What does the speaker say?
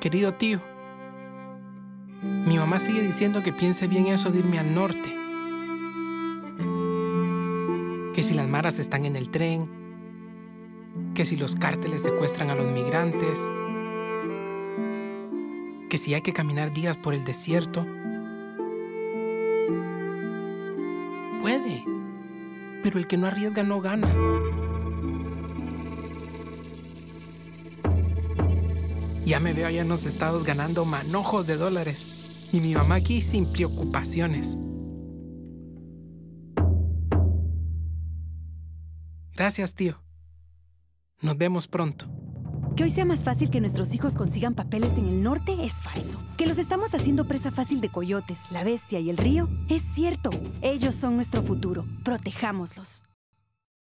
Querido tío, mi mamá sigue diciendo que piense bien eso de irme al norte. Que si las maras están en el tren, que si los cárteles secuestran a los migrantes, que si hay que caminar días por el desierto. Puede, pero el que no arriesga no gana. Ya me veo allá en los estados ganando manojos de dólares y mi mamá aquí sin preocupaciones. Gracias, tío. Nos vemos pronto. Que hoy sea más fácil que nuestros hijos consigan papeles en el norte es falso. Que los estamos haciendo presa fácil de coyotes, la bestia y el río es cierto. Ellos son nuestro futuro. Protejámoslos.